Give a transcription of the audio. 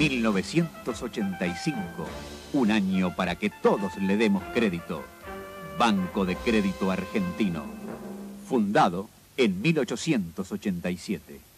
1985, un año para que todos le demos crédito. Banco de Crédito Argentino, fundado en 1887.